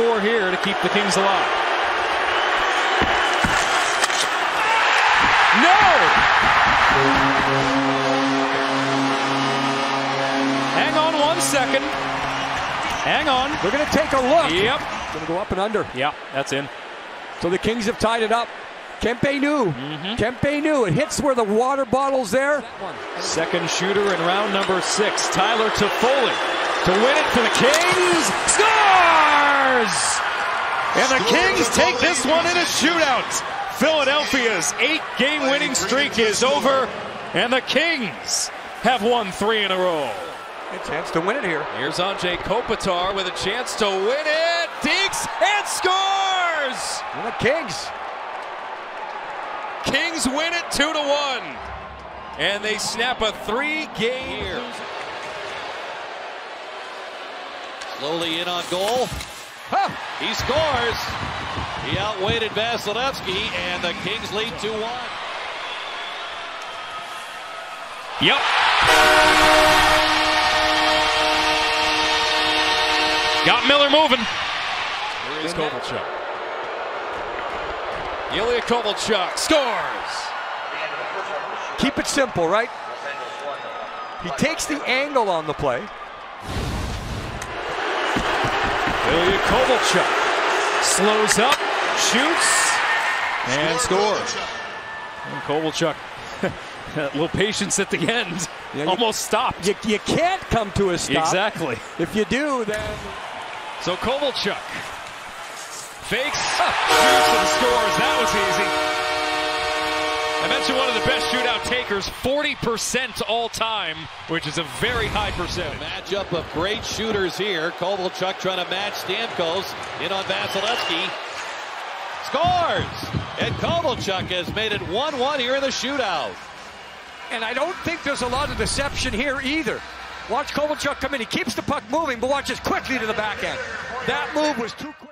score here to keep the Kings alive. No! Hang on one second. Hang on. They're going to take a look. Yep. Going to go up and under. Yep, that's in. So the Kings have tied it up. Kempe knew. Mm-hmm. Kempe knew. It hits where the water bottle's there. Second shooter in round number six, Tyler Toffoli to win it for the Kings. Scores! And the Kings take this one in a shootout. Philadelphia's eight-game winning streak is over, and the Kings have won three in a row. A chance to win it here. Here's Anze Kopitar with a chance to win it. Dinks and scores! And the Kings. Kings win it two to one. And they snap a three-game here. Slowly in on goal. Huh. He scores. He outweighted Vasilevskiy, and the Kings lead 2 1. Yep. Got Miller moving. Here is Kovalchuk. Ilya Kovalchuk scores. Keep it simple, right? He takes the angle on the play. Kovalchuk slows up, shoots, and scores. And Kovalchuk, a little patience at the end, Yeah, you- almost stopped. You, you can't come to a stop. Exactly. If you do, then So Kovalchuk fakes, shoots, and scores. That was easy. I mentioned one of the best shootout takers, 40% all time, which is a very high percentage. Matchup of great shooters here. Kovalchuk trying to match Stamkos. In on Vasilevskiy. Scores! And Kovalchuk has made it 1-1 here in the shootout. And I don't think there's a lot of deception here either. Watch Kovalchuk come in. He keeps the puck moving, but watch this quickly to the back end. That move was too quick.